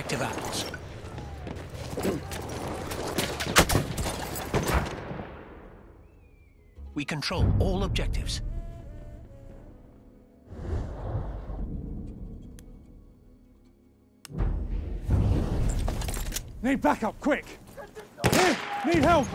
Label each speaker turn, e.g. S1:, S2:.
S1: objective apples. We control all objectives.
S2: Need backup, quick! Here, need help!